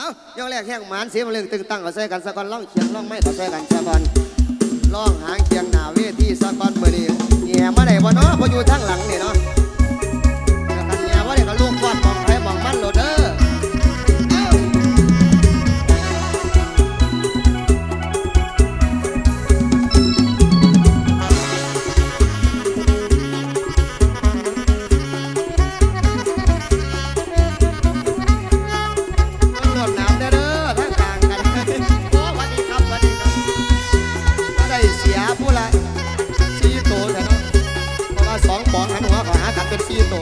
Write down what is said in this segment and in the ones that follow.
เอายกแรกแห้งหมานเสียมาเรื่องตึงตั้งเอาใส่กันสะกอนล่องเขียงล่องไม่ต่อใส่กันสะกอนล่องหางเขียงหนาเวทีสะกอนเมื่อนี้แง่มาไหนวะเนาะพออยู่ทั้งหลังนี่เนาะ บอกงนะหนูวขอหากันเป็นซีโต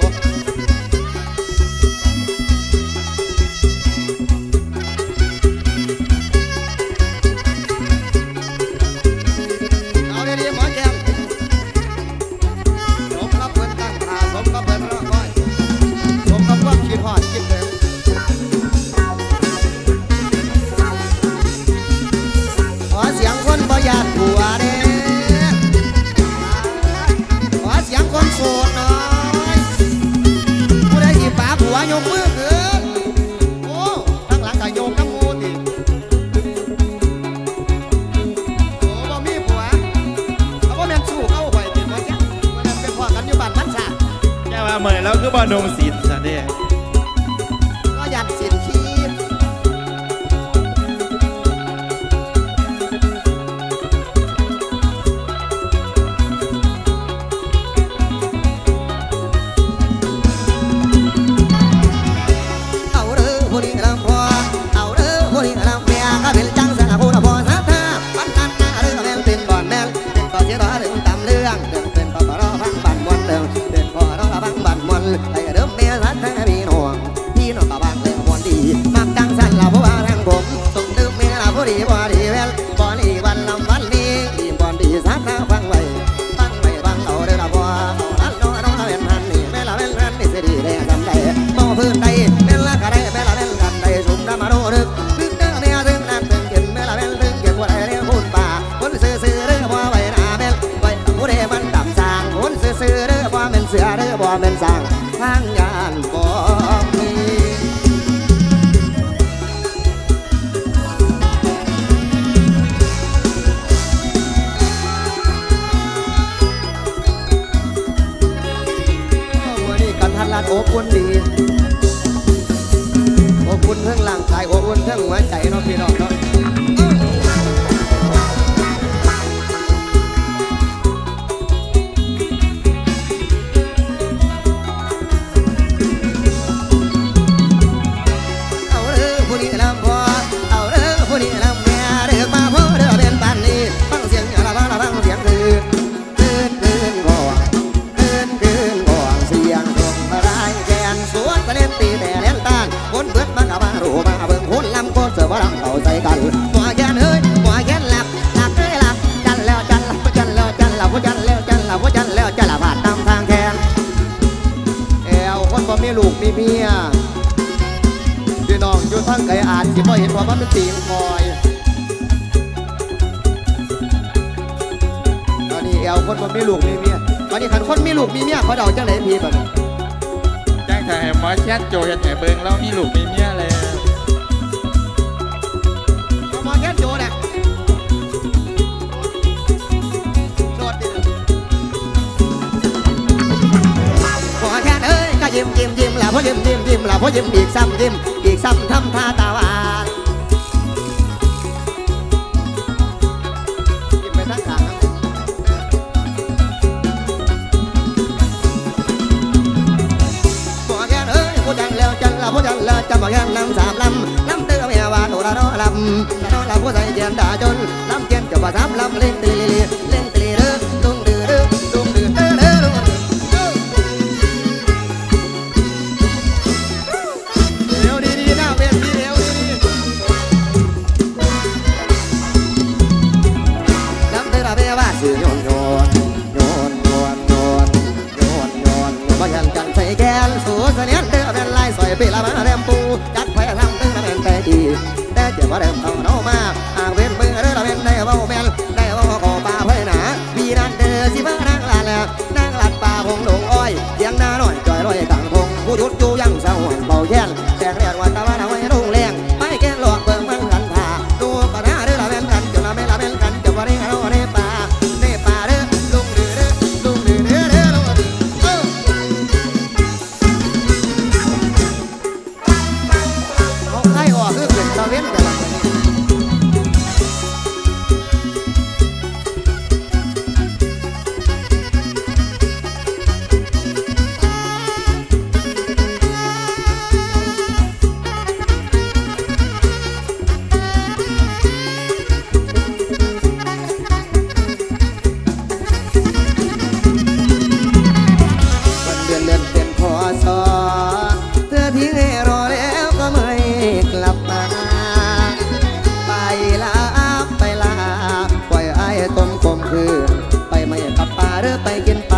แล้วก็บ้านนมสิทธิ อบอุ่นดีอบอุ่นทั้งร่างกายอบอุ่นทั้งหัวใจเนาะพี่น้อง มีเมียพี่น้องอยู่ทั้งไกลอาจสิบ่เห็นว่ามันเป็นตีมคอยตอนนี้เอวคนมันมีลูกมีเมียตอนนี้ขันคนมีลูกมีเมียเขาเดาจังไหนพี่แบบจ้งถ่ายหมอแชทโจยแห่เบิงแล้วมีลูกมีเมียแล้ว พ่อยิ้มยิ้มยิ้มละพ่อยิ้มอีกซ้ำยิ้มอีกซ้ำทำท่าตาวานยิ้มไปทั้งหลังอกันเอ้ยพูดจังแล้วจังละพูดจังแล้วจำบอกแค่น้ำสามลำน้ำเตื้อเมียวานโอระโนลำโนลำพูดใจเย็นด่าจนลำเย็นจบประทับลำเล่นตีเล่นตี ไปเย็นไป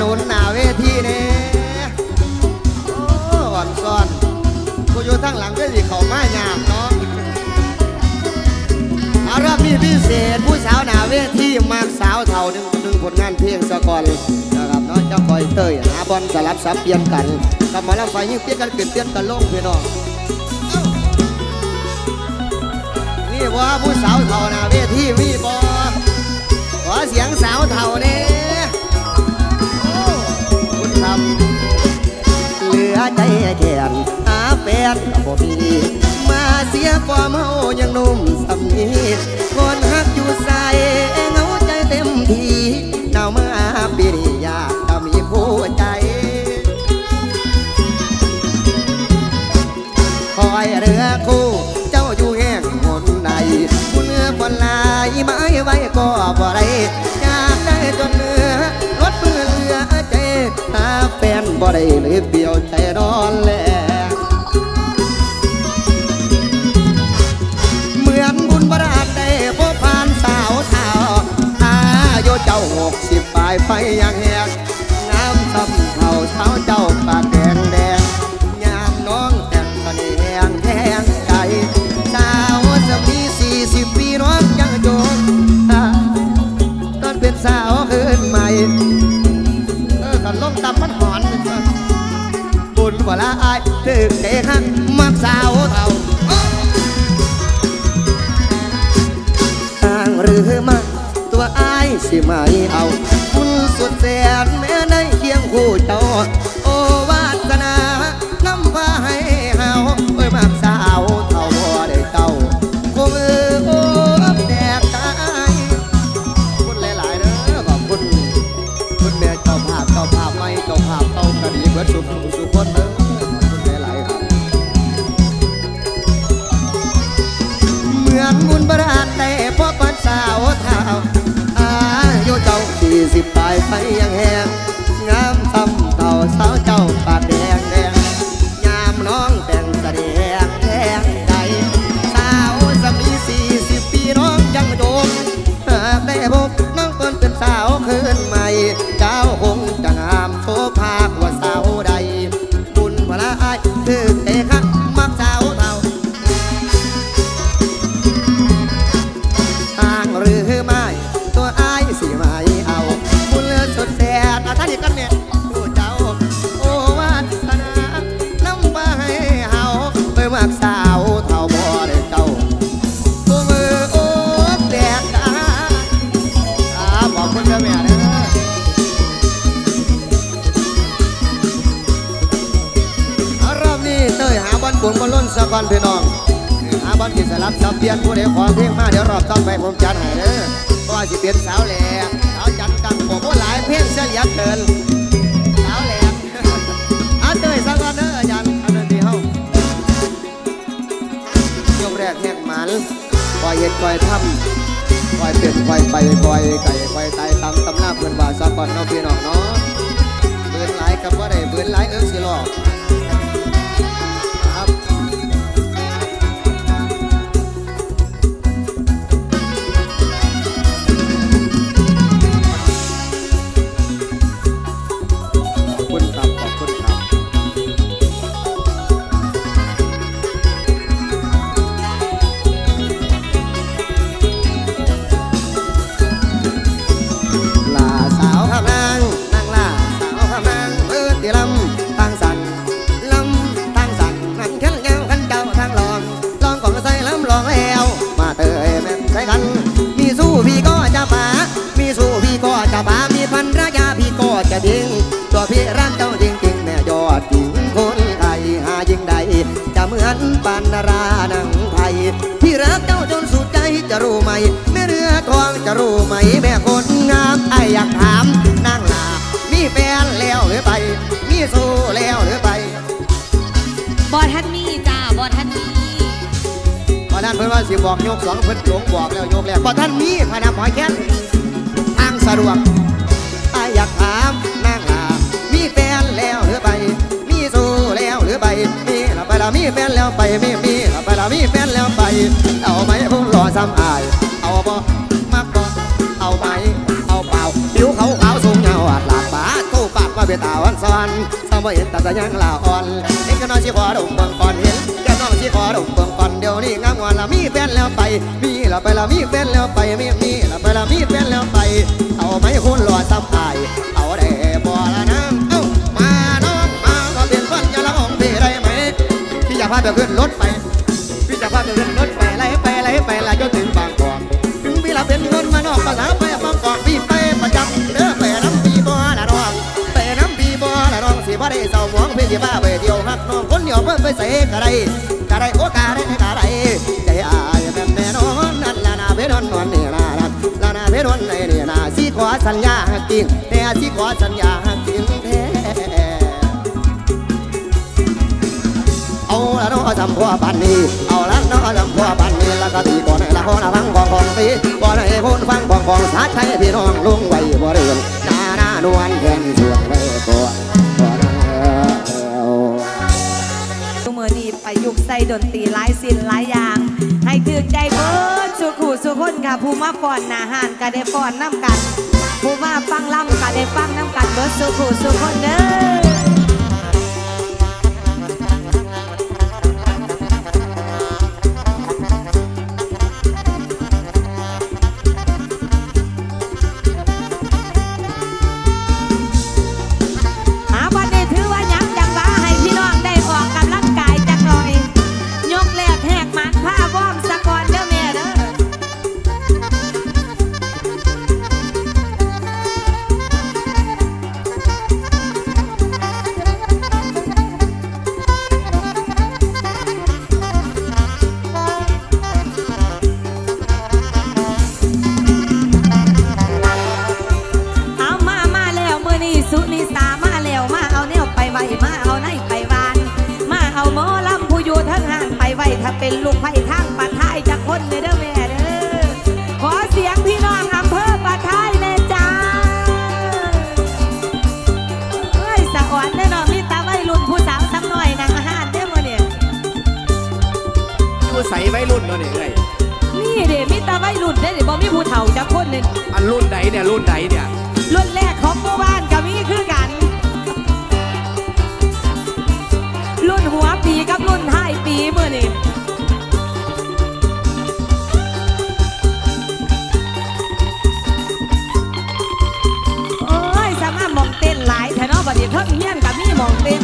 นุนหนาเวทีเนี่โอ้อ่อนซ่อนกูอยู่ทั้งหลังก็สิเขาไม่หยามเนาะอาราบนี้พิเศษผู้สาวหนาเวทีมากสาวเท่าหนึ่งหนึ่งผลงานเพลงสะก่อนนะครับเนาะจะคอยเตยหาบอลสลับสับเปลี่ยนกันกับมาแล้วไฟยิ่งเปลี่ยนกันเปลี่ยนเปลี่ยนกันลงพี่น้องนี่ว่าผู้สาวเท่าหนาเวทีมีบอขอเสียงสาวเท่าเนี่ย มมาเสียความเฮายังนุ่มสำนีก่อนหักอยู่ใสเงาใจเต็มทีหนาวมาปีนี้อยากจะมีผู้ใจ คอยเรือคู่เจ้าอยู่แห่งหนใดผู้เนื้อบนลายไม้ไว้ก็บ่ไรอยากได้จนเนื้อรถเมือเรือใจหาแฟนบ่ได้หรือเปลี่ยวใจนอนแล้ ไม่เอา คุณสุดแสนแม่ในเคียงคู่เจ้ อนที่สลับสับเปลี่ยนผู้ใดความเพลงมาเดี๋ยวรอบต้อไปผมจัดให้เด้อเพราะว่าสิเป็นสาวแหลกสาวจันกังบอกว่าหลายเพลงเสียเหลือเกินสาวแหลกอาเตยสักวันเด้ออาจาร์อันนั้นที่เฮายกแรกแหกหมันปล่อยเห็ดปล่อยทำปล่อยเป็ดปล่อยไปปล่อยไก่ปล่อยไตตำตำหน้าเพื่อนบ่าสัก่อนเนาะพี่น้องเนาะเบื่อหลายกับว่าไรเบื่อหลายเอิ้งสิหลอก จะรู้ไหมแม่คนงามไออยากถามนางลามีแฟนแล้วหรือไป มีสู้แล้วหรือไปบอท่านมีจ้าบอท่านมีพอท่านเพิ่นว่าสิบอกยกสองเพิ่นหลงบอกแล้วยกแล้วพอท่านมีพนับหอยแค้นทางสะดวกไออยากถามนางลามีแฟนแล้วหรือไป มีสู้แล้วหรือไปมีละไปละมีแฟนแล้วไปมีมีละไปละมีแฟนแล้วไป เอาไหมพุ่งรอซ้ำอายเอาบ่ ปากมาเป็นตาวันซ้อนสมัยเห็นต่ตะยังลาอ่อนเห็นก็น้อยสิขอดมเบิ่งก่อนเห็นแก้น้องสิขอดมเบิ่งก่อนเดี๋ยวนี้งามงอนละมีแฟนแล้วไป มีละไปละมีแฟนแล้วไปมีมีละไปละมีแฟนแล้วไป เอาไหมคุณรอซ้ำอายเอาได้บ่ละนางเอ้ามาน้องมาก็เป็นคนอยาละองพี่ได้ไหมพี่อยากพาไปขึ้นรถไปพี่จะพาไปขึ้นรถไป ไปใส่กะไรกะไรโอ้กะไรกะไรใจอายแม่แน่นอนนั่นละนาเพดอนนอนนี่ละนะละนาเพดอนในนี่นะสิขอสัญญาหักจริงแต่สิขอสัญญาหักจริงแท้เอาละน้อจำพ่อปันนี้เอาละน้อจำพ่อปันนี้แล้วก็ตีก่อนละคนละฟังของของตีก่อนให้คนฟังของของสาใช้พี่น้องลุงไว้บ่เรือนหน้าหน้านวลแก่นสวง มือนี้ไปยุกใส่ดนตรีหลายสิ่นหลายอย่าง ให้ถือใจเบิดสุขูสุคนค่ะผู้มาฟ้อนหนาหานก็ได้ฟ้อนน้ำกัน ผู้มาฟังล่ำก็ได้ฟังน้ำกันเบิดสุขูสุคนเด้อ วไปไว้มาเอาในไปวาน มาเอาหมอลำผู้อยู่ทั้งห้างไปไว้ถ้าเป็นลูกไผ่ทางปะท้ายจากคนเด้อเด้อแม่เด้อขอเสียงพี่น้องอำเภอปะท้ายแม่จ้าเอ้ยสะอ่อนแน่นอนมีตาไว้รุ่นผู้สาวซ้ำหน่อยนางอาหารเด้อมื้อนี้ผู้ใส่ไว้รุ่นเนาะเนี่ยเอ้ยนี่เด้มีตาไว้รุ่นเด้อเดี๋ยวบ่มีผู้เฒ่าจักคนเลยอันรุ่นไหนเนี่ยรุ่นไหนเนี่ยรุ่นแรกของหมู่บ้าน หัวปีกับรุ่นท้ายปีเมื่อนี่โอ้ยสามารถมองเต้นหลายแถวเนาะบัดนี้เพิ่งเฮี้ยนกับมีมองเต้น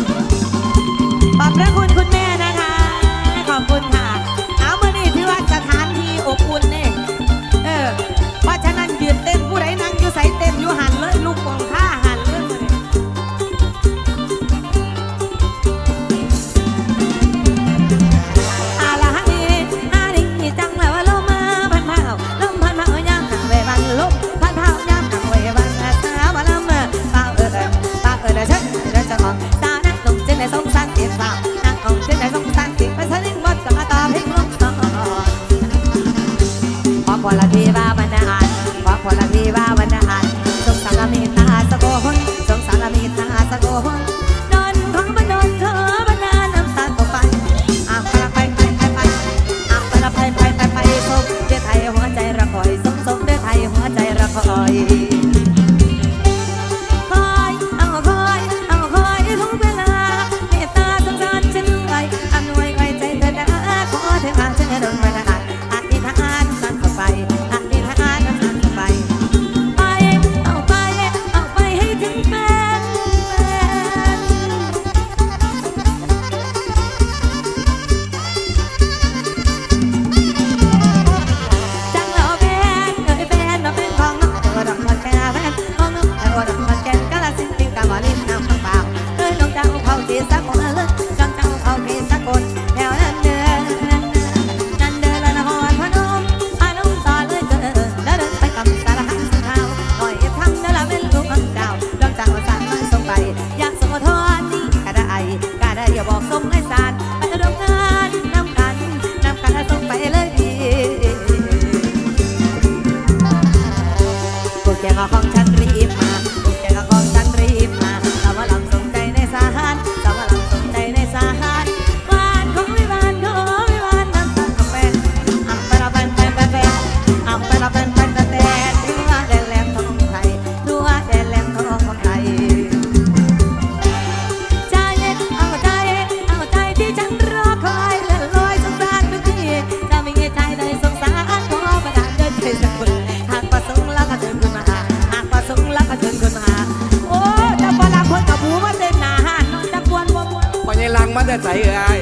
อยังลังมันจะใส่เอ้ย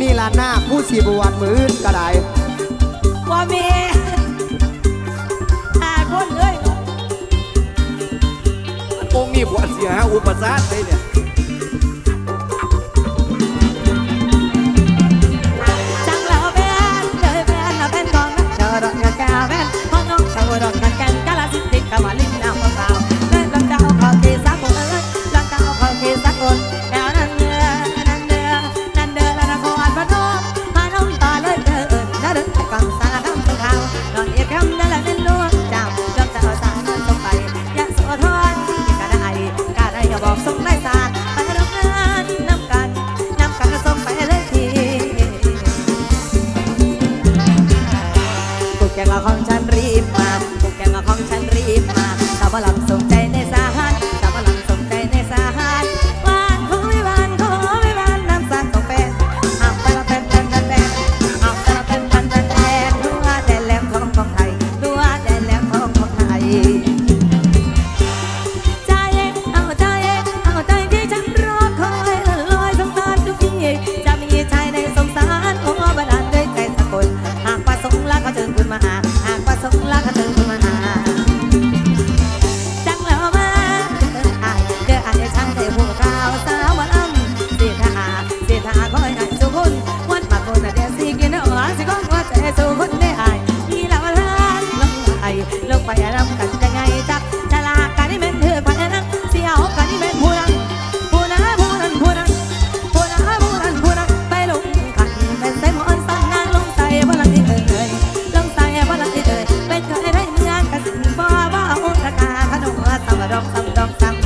นี่ล่ะหน้าผู้สีบวันมือก็ได้ว่ามีหาคนเอ้ยองค์นี้บวชเสียอุปสรรคเลยเนี่ยจังแล้วแม่เล่ลเป็นกองนะเธอดอกเงินแก้วแม่ห้องน้องเาวดอกังินแก้วกาลสินติดกามาลิน of.